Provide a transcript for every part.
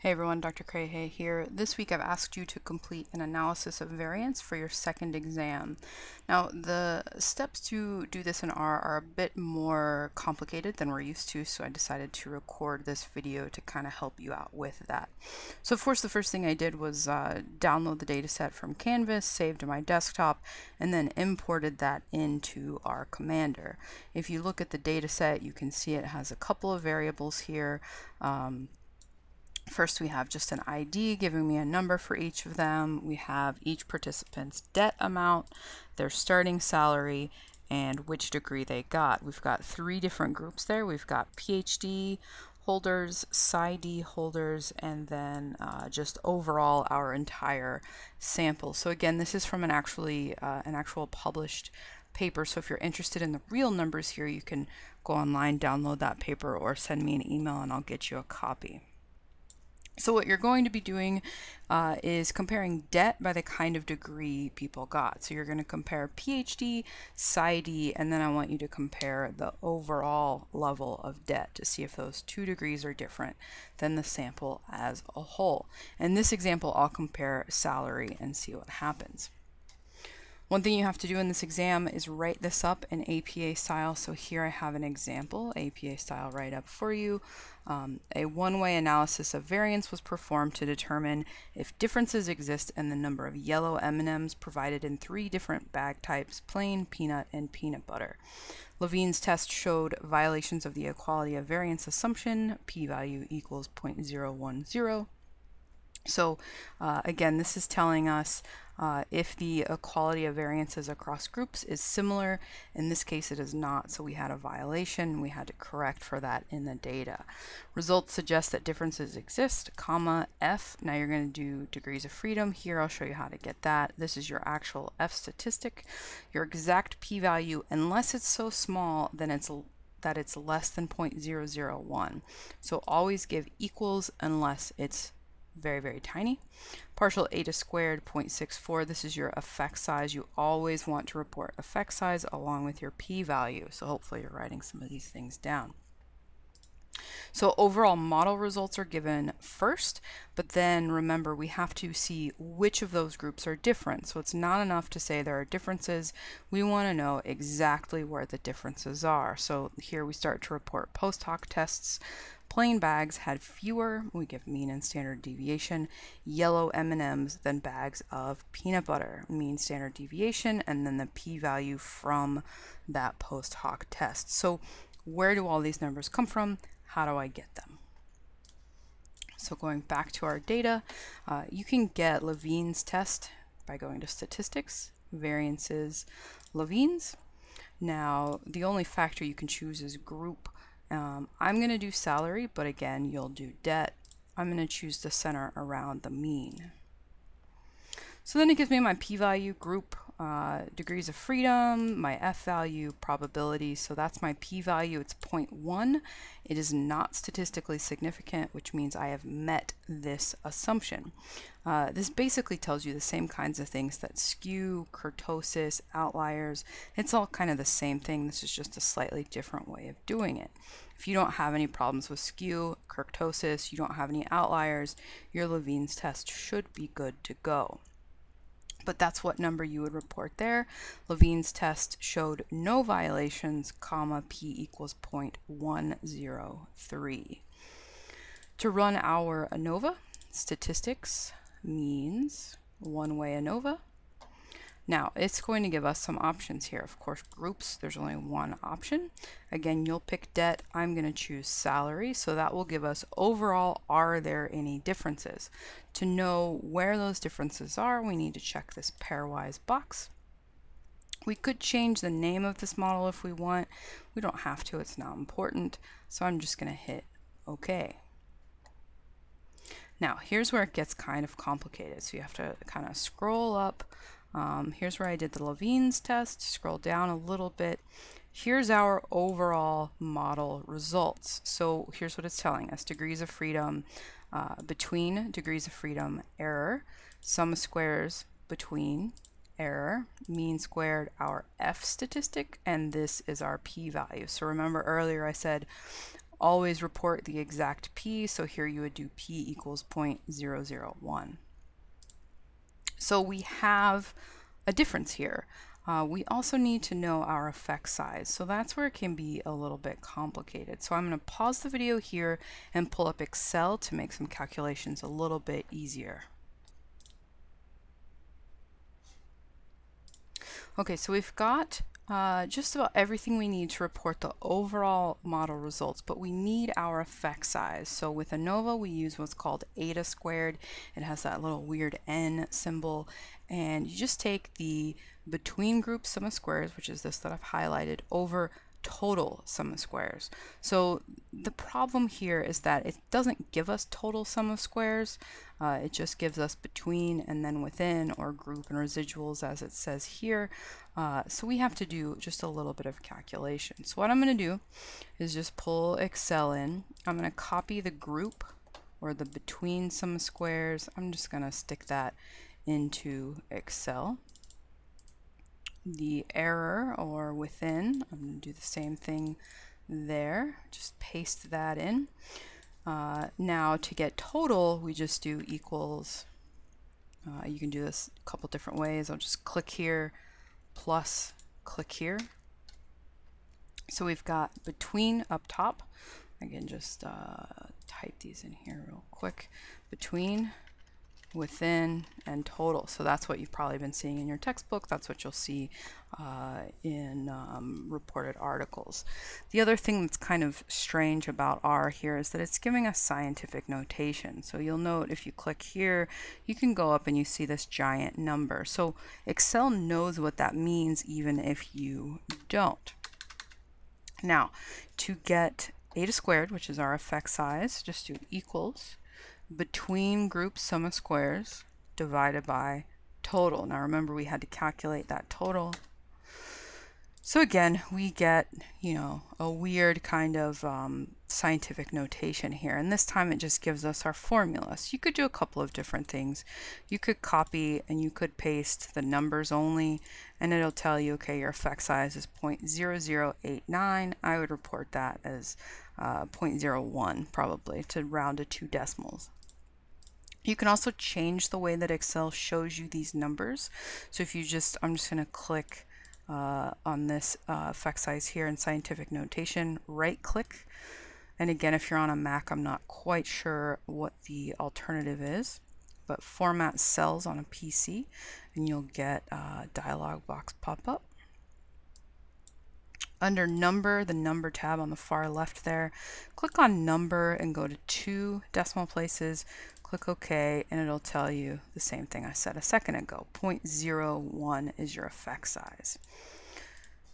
Hey everyone, Dr. Kraha here. This week I've asked you to complete an analysis of variance for your second exam. Now, the steps to do this in R are a bit more complicated than we're used to, so I decided to record this video to kind of help you out with that. So of course the first thing I did was uh, download the dataset from Canvas, saved to my desktop, and then imported that into R Commander. If you look at the dataset, you can see it has a couple of variables here. Um, First, we have just an ID giving me a number for each of them. We have each participant's debt amount, their starting salary, and which degree they got. We've got three different groups there. We've got PhD holders, PsyD holders, and then uh, just overall our entire sample. So again, this is from an actually uh, an actual published paper. So if you're interested in the real numbers here, you can go online, download that paper, or send me an email and I'll get you a copy. So what you're going to be doing uh, is comparing debt by the kind of degree people got. So you're going to compare PhD, PsyD, and then I want you to compare the overall level of debt to see if those two degrees are different than the sample as a whole. In this example, I'll compare salary and see what happens. One thing you have to do in this exam is write this up in APA style. So here I have an example, APA style write up for you. Um, a one-way analysis of variance was performed to determine if differences exist in the number of yellow M&Ms provided in three different bag types, plain, peanut, and peanut butter. Levene's test showed violations of the equality of variance assumption, p-value equals 0.010. So uh, again, this is telling us uh, if the equality of variances across groups is similar. In this case, it is not, so we had a violation. We had to correct for that in the data. Results suggest that differences exist, comma, F. Now you're going to do degrees of freedom. Here, I'll show you how to get that. This is your actual F statistic. Your exact p-value, unless it's so small, then it's that it's less than 0.001. So always give equals unless it's very, very tiny. Partial eta squared 0.64, this is your effect size. You always want to report effect size along with your p-value. So hopefully you're writing some of these things down. So overall model results are given first, but then remember we have to see which of those groups are different. So it's not enough to say there are differences. We want to know exactly where the differences are. So here we start to report post hoc tests Plain bags had fewer, we give mean and standard deviation, yellow M&Ms than bags of peanut butter, mean standard deviation, and then the p-value from that post hoc test. So where do all these numbers come from? How do I get them? So going back to our data, uh, you can get Levene's test by going to statistics, variances, Levene's. Now, the only factor you can choose is group um, I'm going to do salary, but again, you'll do debt. I'm going to choose the center around the mean. So then it gives me my p-value group, uh, degrees of freedom, my f-value, probability. So that's my p-value. It's 0.1. It is not statistically significant, which means I have met this assumption. Uh, this basically tells you the same kinds of things that skew, kurtosis, outliers. It's all kind of the same thing. This is just a slightly different way of doing it. If you don't have any problems with skew, kurtosis, you don't have any outliers, your Levene's test should be good to go but that's what number you would report there. Levene's test showed no violations, comma, p equals 0.103. To run our ANOVA, statistics means one-way ANOVA, now, it's going to give us some options here. Of course, groups, there's only one option. Again, you'll pick debt. I'm going to choose salary. So that will give us overall, are there any differences? To know where those differences are, we need to check this pairwise box. We could change the name of this model if we want. We don't have to, it's not important. So I'm just going to hit OK. Now, here's where it gets kind of complicated. So you have to kind of scroll up um, here's where I did the Levene's test. Scroll down a little bit. Here's our overall model results. So here's what it's telling us. Degrees of freedom uh, between degrees of freedom error. Sum of squares between error, mean squared our F statistic, and this is our p-value. So remember earlier I said always report the exact p. So here you would do p equals 0.001. So we have a difference here. Uh, we also need to know our effect size. So that's where it can be a little bit complicated. So I'm going to pause the video here and pull up Excel to make some calculations a little bit easier. Okay, so we've got uh, just about everything we need to report the overall model results, but we need our effect size. So with ANOVA, we use what's called eta squared. It has that little weird n symbol, and you just take the between group sum of squares, which is this that I've highlighted, over total sum of squares. So the problem here is that it doesn't give us total sum of squares. Uh, it just gives us between and then within or group and residuals as it says here. Uh, so we have to do just a little bit of calculation. So what I'm going to do is just pull Excel in. I'm going to copy the group or the between sum of squares. I'm just going to stick that into Excel the error or within. I'm going to do the same thing there. Just paste that in. Uh, now to get total, we just do equals. Uh, you can do this a couple different ways. I'll just click here, plus click here. So we've got between up top. I can just uh, type these in here real quick. Between within, and total. So that's what you've probably been seeing in your textbook. That's what you'll see uh, in um, reported articles. The other thing that's kind of strange about R here is that it's giving us scientific notation. So you'll note if you click here, you can go up and you see this giant number. So Excel knows what that means even if you don't. Now, to get eta squared, which is our effect size, just do equals between group sum of squares divided by total. Now remember we had to calculate that total. So again, we get, you know, a weird kind of um, scientific notation here. And this time it just gives us our formula. So you could do a couple of different things. You could copy and you could paste the numbers only, and it'll tell you, okay, your effect size is 0.0089. I would report that as uh, 0.01 probably to round to two decimals. You can also change the way that Excel shows you these numbers. So if you just, I'm just going to click uh, on this uh, effect size here in scientific notation, right click. And again, if you're on a Mac, I'm not quite sure what the alternative is, but format cells on a PC and you'll get a dialog box pop up. Under number, the number tab on the far left there, click on number and go to two decimal places, Click OK, and it'll tell you the same thing I said a second ago. 0.01 is your effect size.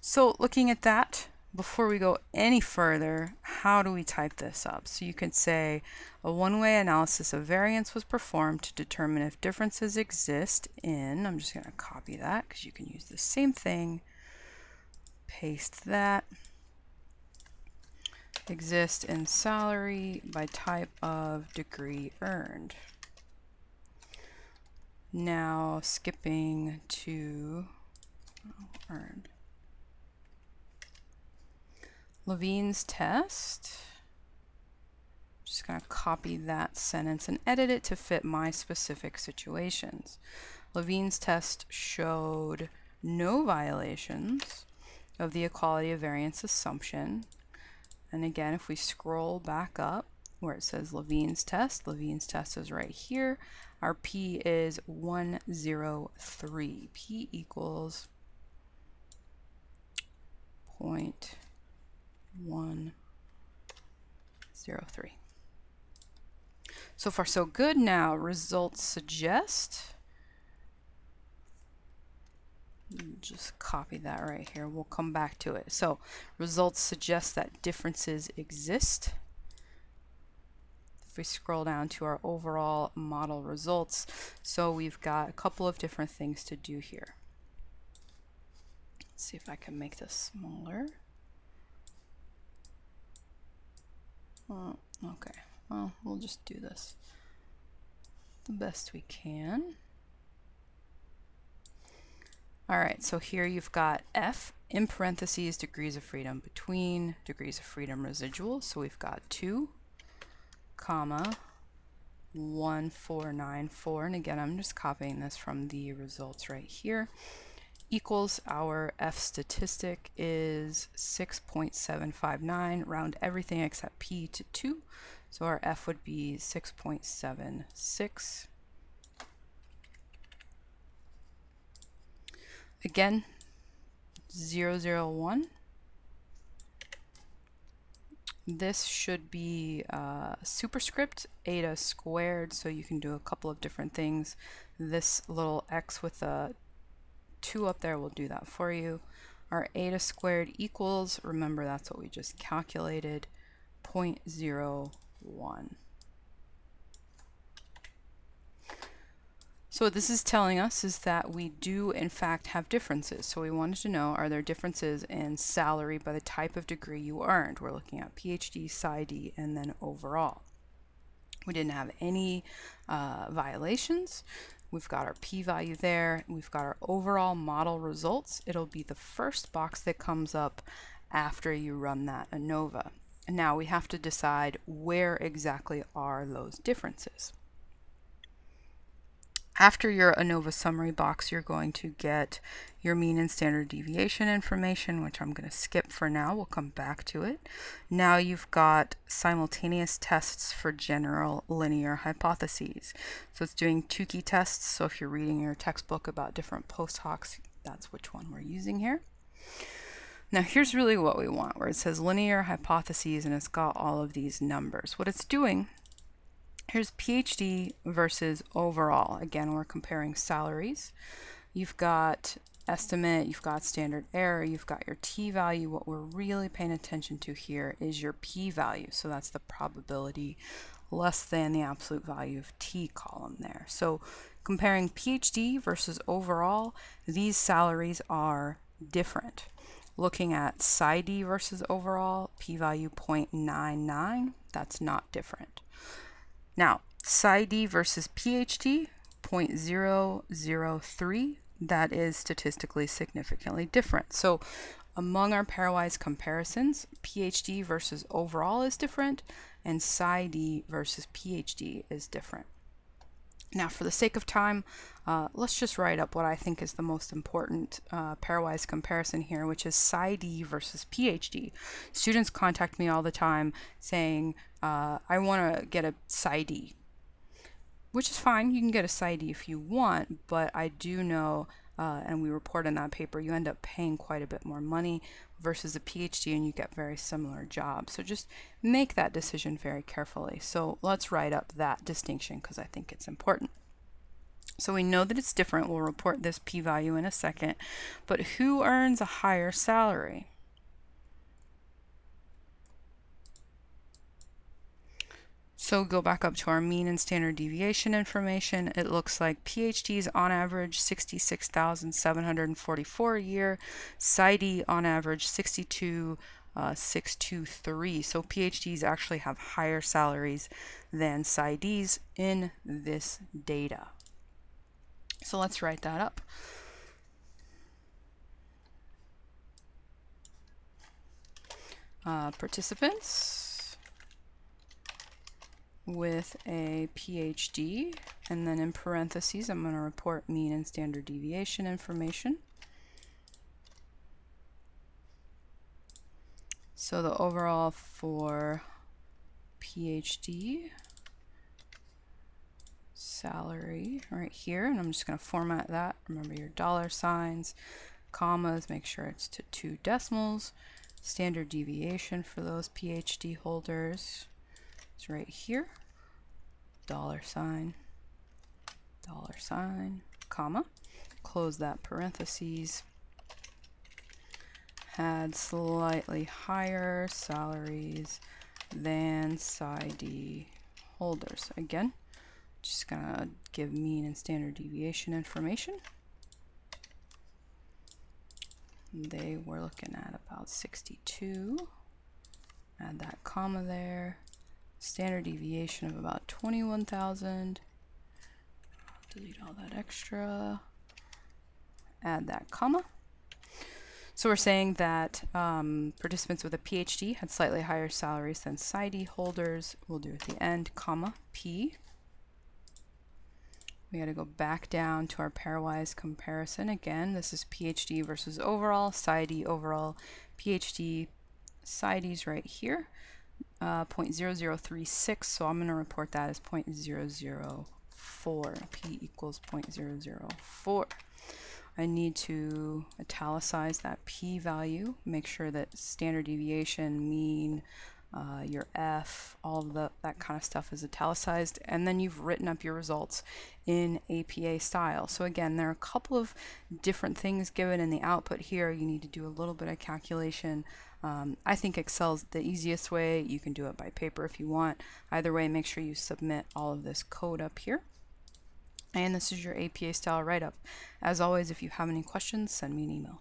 So looking at that, before we go any further, how do we type this up? So you can say a one-way analysis of variance was performed to determine if differences exist in, I'm just going to copy that because you can use the same thing, paste that, exist in salary by type of degree earned. Now skipping to oh, earned. Levene's test. Just going to copy that sentence and edit it to fit my specific situations. Levene's test showed no violations of the equality of variance assumption and again, if we scroll back up where it says Levene's test, Levene's test is right here. Our P is 103. P equals 0.103. So far so good. Now results suggest just copy that right here. We'll come back to it. So results suggest that differences exist. If we scroll down to our overall model results, so we've got a couple of different things to do here. Let's see if I can make this smaller. Oh, okay, well, we'll just do this the best we can. All right, so here you've got F in parentheses degrees of freedom between degrees of freedom residual. So we've got 2, comma, 1494. And again, I'm just copying this from the results right here. Equals our F statistic is 6.759. Round everything except P to 2. So our F would be 6.76. Again, 001. This should be uh, superscript eta squared, so you can do a couple of different things. This little x with a 2 up there will do that for you. Our eta squared equals, remember that's what we just calculated, 0.01. So what this is telling us is that we do in fact have differences. So we wanted to know, are there differences in salary by the type of degree you earned? We're looking at PhD, PsyD, and then overall. We didn't have any uh, violations. We've got our p-value there. We've got our overall model results. It'll be the first box that comes up after you run that ANOVA. And now we have to decide where exactly are those differences. After your ANOVA summary box, you're going to get your mean and standard deviation information, which I'm going to skip for now. We'll come back to it. Now you've got simultaneous tests for general linear hypotheses. So it's doing Tukey tests. So if you're reading your textbook about different post hocs, that's which one we're using here. Now here's really what we want, where it says linear hypotheses and it's got all of these numbers. What it's doing Here's PhD versus overall. Again, we're comparing salaries. You've got estimate, you've got standard error, you've got your t-value. What we're really paying attention to here is your p-value. So that's the probability less than the absolute value of t column there. So comparing PhD versus overall, these salaries are different. Looking at PsyD versus overall, p-value 0.99, that's not different. Now, PsyD versus PhD, 0.003, that is statistically significantly different. So among our pairwise comparisons, PhD versus overall is different, and PsyD versus PhD is different. Now, for the sake of time, uh, let's just write up what I think is the most important uh, pairwise comparison here, which is PsyD versus PhD. Students contact me all the time saying, uh, I want to get a PsyD, which is fine. You can get a PsyD if you want, but I do know, uh, and we report in that paper, you end up paying quite a bit more money versus a PhD and you get very similar jobs. So just make that decision very carefully. So let's write up that distinction because I think it's important. So we know that it's different. We'll report this p-value in a second. But who earns a higher salary? So go back up to our mean and standard deviation information. It looks like PhDs on average 66,744 a year, PsyD on average 62 uh, 623. So PhDs actually have higher salaries than PsyDs in this data. So let's write that up. Uh, participants with a PhD, and then in parentheses, I'm going to report mean and standard deviation information. So the overall for PhD salary right here, and I'm just going to format that. Remember your dollar signs, commas, make sure it's to two decimals. Standard deviation for those PhD holders is right here. Dollar sign, dollar sign, comma. Close that parentheses. Had slightly higher salaries than PsyD holders. Again, just gonna give mean and standard deviation information. They were looking at about 62. Add that comma there standard deviation of about 21,000. Delete all that extra. Add that comma. So we're saying that um, participants with a PhD had slightly higher salaries than PsyD holders. We'll do at the end, comma, P. We got to go back down to our pairwise comparison. Again, this is PhD versus overall, PsyD overall, PhD, PsyD's right here, uh, 0.0036. So I'm going to report that as 0.004. P equals 0.004. I need to italicize that p-value, make sure that standard deviation, mean, uh, your f, all the, that kind of stuff is italicized, and then you've written up your results in APA style. So again, there are a couple of different things given in the output here. You need to do a little bit of calculation. Um, I think Excel's the easiest way. You can do it by paper if you want. Either way, make sure you submit all of this code up here. And this is your APA style write-up. As always, if you have any questions, send me an email.